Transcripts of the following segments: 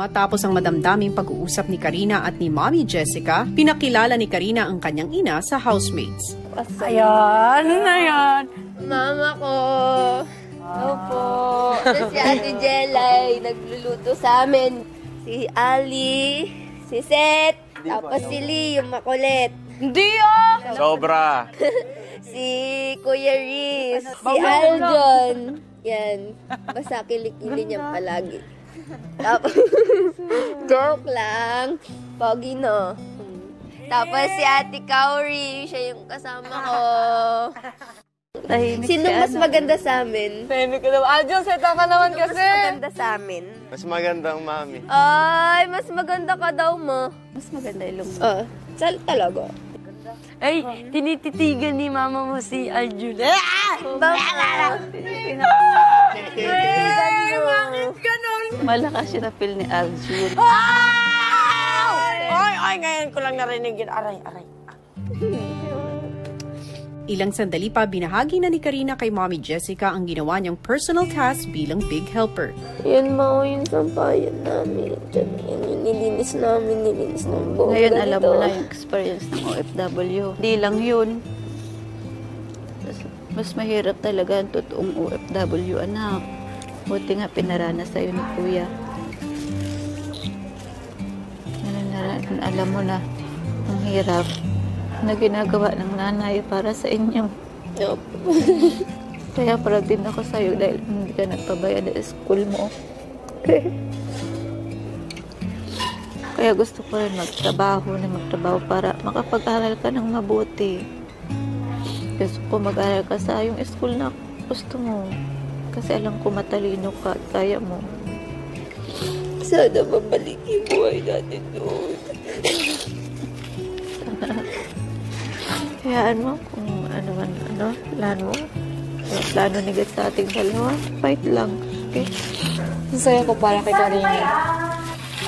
Matapos ang madamdaming pag-uusap ni Karina at ni Mommy Jessica, pinakilala ni Karina ang kanyang ina sa housemates. Ayan, ayan. Mama ko. Opo. Si Ate Jelay, nagluluto sa amin. Si Ali, si Seth, tapos si Lee, yung makulit. Hindi ah! Sobra. Si Kuya Riz, si Aljon. Yan. Basta kilikili niya palagi. Tapos, joke lang. Pogi no. Tapos si Ate Kauri, siya yung kasama ko. Tahimik Sino mas maganda sa amin? Tahimik ka naman. Adjun, seta ka naman Mas kasi. maganda sa amin. Mas magandang mami. Ay, mas maganda ka daw mo. Mas maganda ilong mo. Ah, sal talaga. Ay, tinititigan ni mama mo si Arjun. Ah! Ay, bakit Malakas siya na feel ni Arjun. Ay, ay, ngayon ko lang narinig yun. Aray, aray. Ilang sandali pa binahagi na ni Karina kay Mommy Jessica ang ginawa niyang personal task bilang big helper. Yan mo yung sampayan namin. Yung nilinis namin, nilinis ng buong Ngayon, alam mo ganito. na yung experience ng OFW. Hindi lang yun. Mas- Mas mahirap talaga ang totoong OFW, anak. Buti nga pinaranas sa'yo ni Kuya. Alam, na, alam mo na, ang hirap na ginagawa ng nanay para sa inyo. Yup. Kaya proud din ako sa'yo dahil hindi ka nagpabayad sa school mo. Kaya gusto ko rin magtrabaho na magtrabaho para makapag-aral ka ng mabuti. Gusto ko mag-aral ka sa yung school na gusto mo. Kasi alam ko matalino ka at kaya mo. Sana mabalik yung buhay natin doon. Hayaan mo kung ano man, ano, plano mo. Plano ni God sa ating dalawa, fight lang. Okay? Saya ko para kay Karina.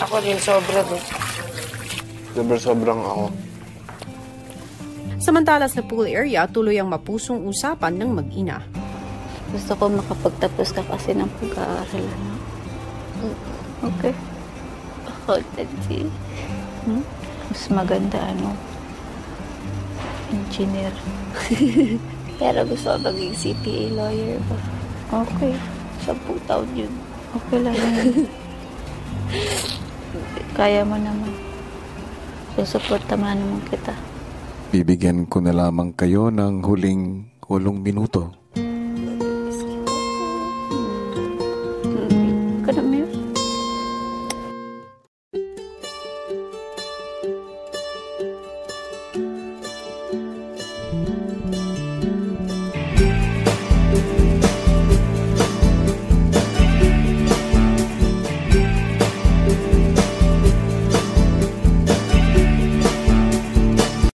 Ako din, sobra din. Sobrang sobrang ako. Samantala sa pool area, tuloy ang mapusong usapan ng mag-ina. Gusto ko makapagtapos ka kasi ng pag-aaral. Ano? Okay. Accountancy. Hmm? Mas maganda, ano? Engineer. Pero gusto ko maging CPA lawyer ba? Okay. Sampung taon yun. Okay lang yun. Kaya mo naman. Susuporta man naman kita. Bibigyan ko na lamang kayo ng huling hulong minuto